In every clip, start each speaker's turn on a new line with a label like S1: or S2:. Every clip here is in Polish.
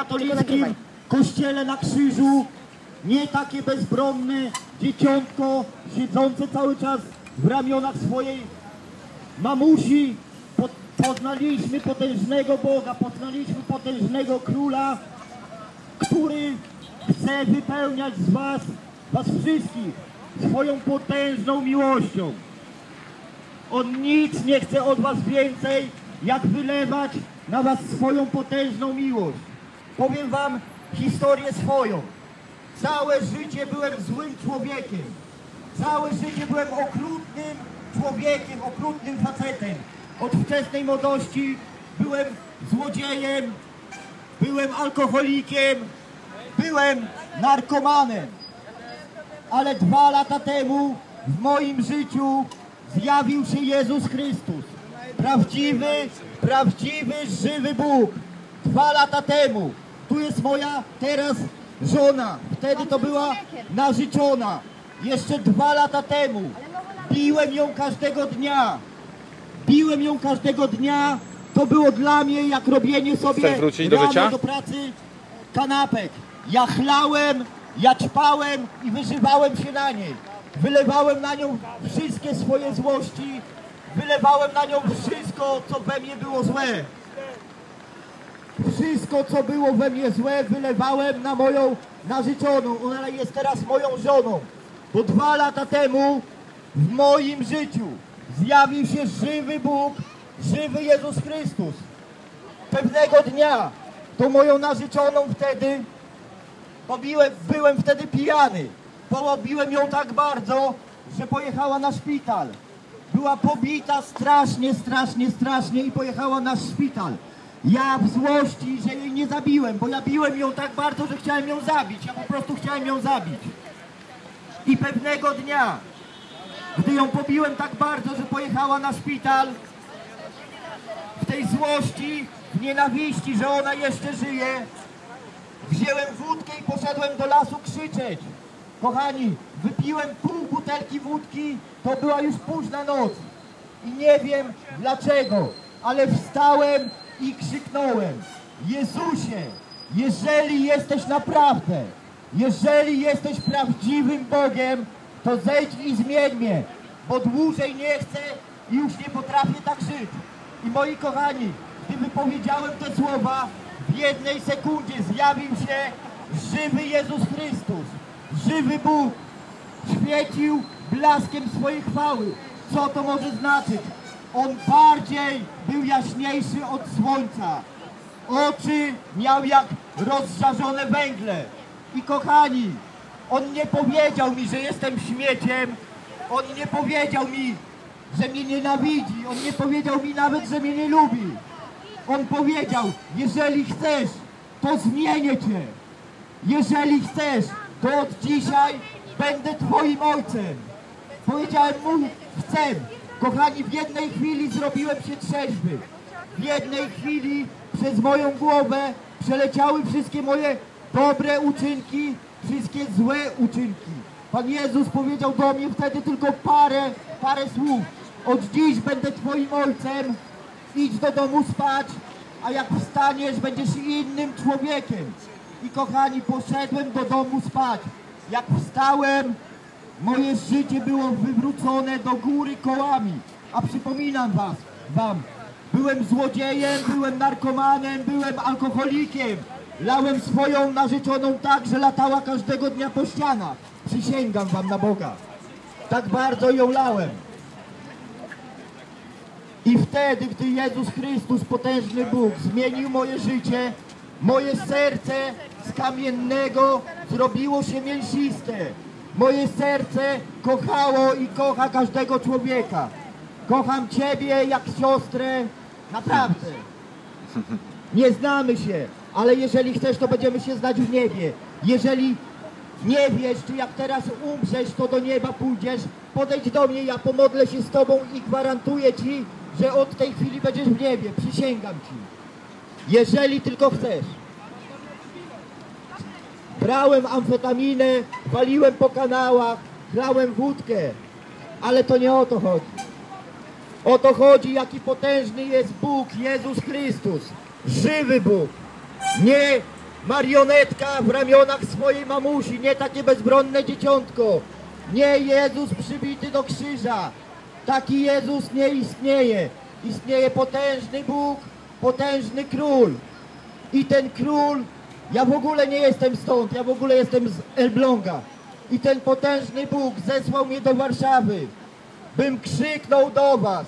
S1: katolickim kościele na krzyżu, nie takie bezbronne dzieciątko siedzące cały czas w ramionach swojej mamusi. Po, poznaliśmy potężnego Boga, poznaliśmy potężnego Króla, który chce wypełniać z was, was wszystkich swoją potężną miłością. On nic nie chce od was więcej, jak wylewać na was swoją potężną miłość. Powiem wam historię swoją. Całe życie byłem złym człowiekiem. Całe życie byłem okrutnym człowiekiem, okrutnym facetem. Od wczesnej młodości byłem złodziejem, byłem alkoholikiem, byłem narkomanem. Ale dwa lata temu w moim życiu zjawił się Jezus Chrystus. Prawdziwy, prawdziwy, żywy Bóg. Dwa lata temu. Tu jest moja teraz żona. Wtedy to była narzeczona. Jeszcze dwa lata temu. Biłem ją każdego dnia. Biłem ją każdego dnia. To było dla mnie jak robienie sobie
S2: Chcesz wrócić do
S1: rano
S2: życia?
S1: do pracy kanapek. Ja chlałem, ja ćpałem i wyżywałem się na niej. Wylewałem na nią wszystkie swoje złości, wylewałem na nią wszystko, co we mnie było złe. Wszystko, co było we mnie złe, wylewałem na moją narzeczoną. Ona jest teraz moją żoną. Bo dwa lata temu w moim życiu zjawił się żywy Bóg, żywy Jezus Chrystus. Pewnego dnia to moją narzeczoną wtedy pobiłem, byłem wtedy pijany. Pobiłem ją tak bardzo, że pojechała na szpital. Była pobita strasznie, strasznie, strasznie i pojechała na szpital. Ja w złości, że jej nie zabiłem, bo ja biłem ją tak bardzo, że chciałem ją zabić. Ja po prostu chciałem ją zabić. I pewnego dnia, gdy ją pobiłem tak bardzo, że pojechała na szpital, w tej złości, w nienawiści, że ona jeszcze żyje, wziąłem wódkę i poszedłem do lasu krzyczeć. Kochani, wypiłem pół butelki wódki, to była już późna noc. I nie wiem dlaczego, ale wstałem i krzyknąłem. Jezusie, jeżeli jesteś naprawdę, jeżeli jesteś prawdziwym Bogiem, to zejdź i zmień mnie, bo dłużej nie chcę i już nie potrafię tak żyć. I moi kochani, gdy wypowiedziałem te słowa, w jednej sekundzie zjawił się żywy Jezus Chrystus, żywy Bóg. Świecił blaskiem swojej chwały. Co to może znaczyć? On bardziej był jaśniejszy od słońca. Oczy miał jak rozżarzone węgle. I kochani, on nie powiedział mi, że jestem śmieciem. On nie powiedział mi, że mnie nienawidzi. On nie powiedział mi nawet, że mnie nie lubi. On powiedział, jeżeli chcesz, to zmienię Cię. Jeżeli chcesz, to od dzisiaj będę Twoim ojcem. Powiedziałem mu, chcę. Kochani, w jednej chwili zrobiłem się trzeźwy. W jednej chwili przez moją głowę przeleciały wszystkie moje dobre uczynki, wszystkie złe uczynki. Pan Jezus powiedział do mnie wtedy tylko parę, parę słów. Od dziś będę Twoim ojcem, idź do domu spać, a jak wstaniesz, będziesz innym człowiekiem. I kochani, poszedłem do domu spać. Jak wstałem, moje życie było wywrócone do góry kołami. A przypominam was, wam, byłem złodziejem, byłem narkomanem, byłem alkoholikiem. Lałem swoją narzeczoną tak, że latała każdego dnia po ścianach. Przysięgam wam na Boga. Tak bardzo ją lałem. I wtedy, gdy Jezus Chrystus, potężny Bóg, zmienił moje życie, moje serce z kamiennego zrobiło się mięsiste. Moje serce kochało i kocha każdego człowieka. Kocham Ciebie jak siostrę, naprawdę. Nie znamy się, ale jeżeli chcesz, to będziemy się znać w niebie. Jeżeli nie wiesz, czy jak teraz umrzesz, to do nieba pójdziesz, podejdź do mnie, ja pomodlę się z Tobą i gwarantuję Ci, że od tej chwili będziesz w niebie. Przysięgam Ci. Jeżeli tylko chcesz. Brałem amfetaminę, waliłem po kanałach, chlałem wódkę, ale to nie o to chodzi. O to chodzi, jaki potężny jest Bóg, Jezus Chrystus. Żywy Bóg. Nie marionetka w ramionach swojej mamusi, nie takie bezbronne dzieciątko. Nie Jezus przybity do krzyża. Taki Jezus nie istnieje. Istnieje potężny Bóg, potężny król. I ten król, ja w ogóle nie jestem stąd, ja w ogóle jestem z Elbląga. I ten potężny Bóg zesłał mnie do Warszawy, bym krzyknął do was.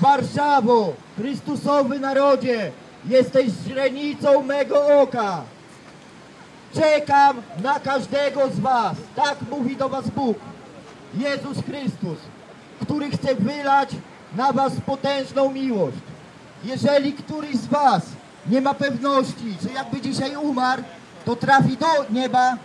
S1: Warszawo, Chrystusowy narodzie, jesteś źrenicą mego oka. Czekam na każdego z was. Tak mówi do was Bóg. Jezus Chrystus, który chce wylać na was potężną miłość. Jeżeli któryś z was nie ma pewności, że jakby dzisiaj umarł, to trafi do nieba,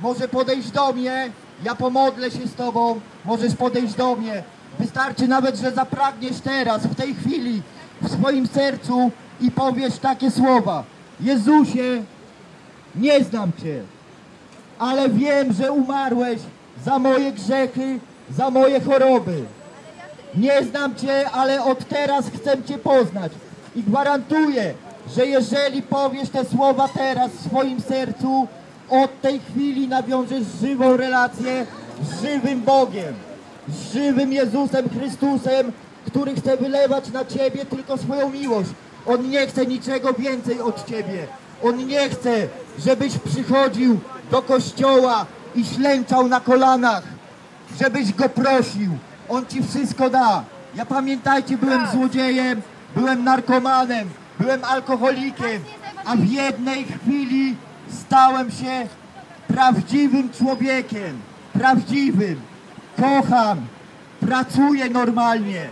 S1: może podejść do mnie, ja pomodlę się z tobą, możesz podejść do mnie. Wystarczy nawet, że zapragniesz teraz, w tej chwili, w swoim sercu i powiesz takie słowa. Jezusie, nie znam Cię, ale wiem, że umarłeś za moje grzechy, za moje choroby. Nie znam Cię, ale od teraz chcę Cię poznać i gwarantuję, że jeżeli powiesz te słowa teraz w swoim sercu, od tej chwili nawiążesz żywą relację z żywym Bogiem, z żywym Jezusem Chrystusem, który chce wylewać na Ciebie tylko swoją miłość. On nie chce niczego więcej od Ciebie. On nie chce, żebyś przychodził do kościoła i ślęczał na kolanach, żebyś go prosił. On ci wszystko da. Ja pamiętajcie, byłem złodziejem, byłem narkomanem, byłem alkoholikiem, a w jednej chwili stałem się prawdziwym człowiekiem. Prawdziwym. Kocham. Pracuję normalnie.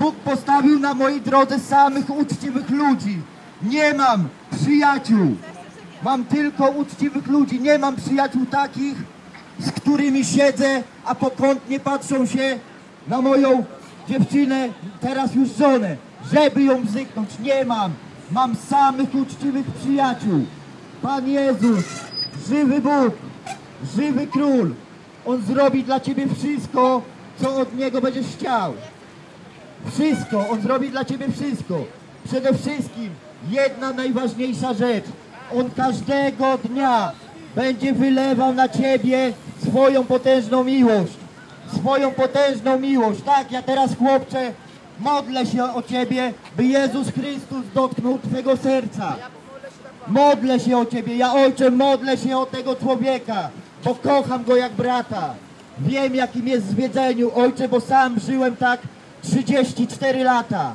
S1: Bóg postawił na mojej drodze samych uczciwych ludzi. Nie mam przyjaciół. Mam tylko uczciwych ludzi. Nie mam przyjaciół takich, z którymi siedzę, a pokątnie patrzą się na moją dziewczynę, teraz już żonę, żeby ją bzyknąć. Nie mam. Mam samych uczciwych przyjaciół. Pan Jezus, żywy Bóg, żywy Król. On zrobi dla Ciebie wszystko, co od Niego będziesz chciał. Wszystko, On zrobi dla Ciebie wszystko. Przede wszystkim jedna najważniejsza rzecz. On każdego dnia będzie wylewał na Ciebie swoją potężną miłość. Swoją potężną miłość. Tak, ja teraz chłopcze modlę się o Ciebie, by Jezus Chrystus dotknął Twego serca. Modlę się o Ciebie, ja Ojcze modlę się o tego człowieka, bo kocham go jak brata. Wiem jakim jest w zwiedzeniu, Ojcze, bo sam żyłem tak 34 lata.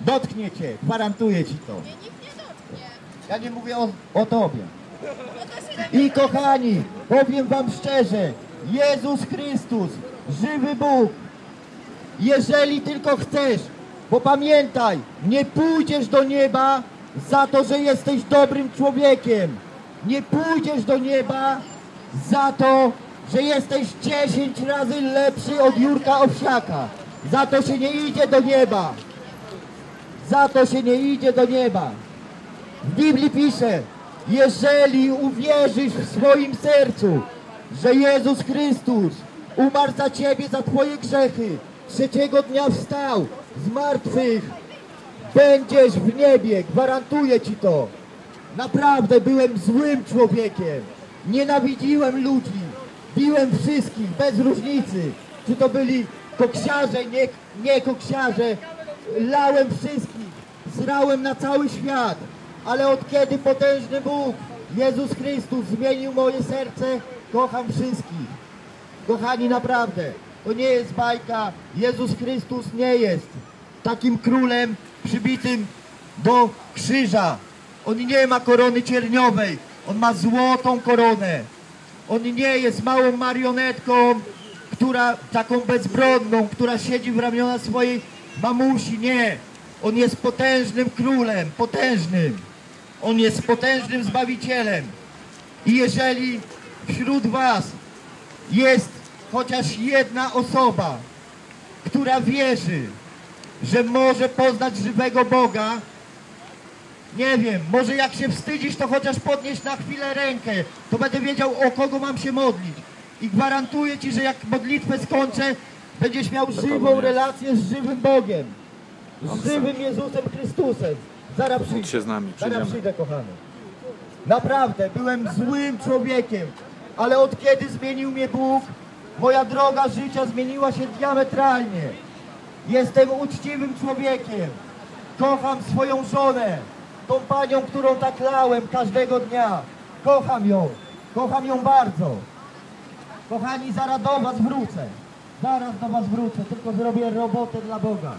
S1: Dotknie Cię, gwarantuję Ci to.
S2: Mnie nikt nie dotknie.
S1: Ja nie mówię o, o Tobie. I kochani, powiem Wam szczerze, Jezus Chrystus, żywy Bóg, jeżeli tylko chcesz, bo pamiętaj, nie pójdziesz do nieba za to, że jesteś dobrym człowiekiem. Nie pójdziesz do nieba za to, że jesteś 10 razy lepszy od Jurka Owsiaka. Za to się nie idzie do nieba. Za to się nie idzie do nieba. W Biblii pisze, jeżeli uwierzysz w swoim sercu, że Jezus Chrystus umarł za ciebie, za twoje grzechy, trzeciego dnia wstał. Z martwych, będziesz w niebie, gwarantuję ci to. Naprawdę byłem złym człowiekiem, nienawidziłem ludzi, biłem wszystkich, bez różnicy, czy to byli koksiarze, nie, nie koksiarze, lałem wszystkich, zrałem na cały świat, ale od kiedy potężny Bóg, Jezus Chrystus zmienił moje serce, kocham wszystkich. Kochani, naprawdę, to nie jest bajka. Jezus Chrystus nie jest takim królem przybitym do krzyża. On nie ma korony cierniowej, on ma złotą koronę. On nie jest małą marionetką, która taką bezbronną, która siedzi w ramiona swojej mamusi. Nie. On jest potężnym królem, potężnym. On jest potężnym zbawicielem. I jeżeli wśród was jest chociaż jedna osoba, która wierzy, że może poznać żywego Boga, nie wiem, może jak się wstydzisz, to chociaż podnieś na chwilę rękę, to będę wiedział, o kogo mam się modlić. I gwarantuję Ci, że jak modlitwę skończę, będziesz miał żywą relację z żywym Bogiem, z żywym Jezusem Chrystusem. Zaraz przyjdę.
S3: się z nami,
S1: Zaraz przyjdę, kochany. Naprawdę, byłem złym człowiekiem, ale od kiedy zmienił mnie Bóg, moja droga życia zmieniła się diametralnie. Jestem uczciwym człowiekiem. Kocham swoją żonę, tą panią, którą tak lałem każdego dnia. Kocham ją, kocham ją bardzo. Kochani, zaraz do was wrócę. Zaraz do was wrócę, tylko zrobię robotę dla Boga.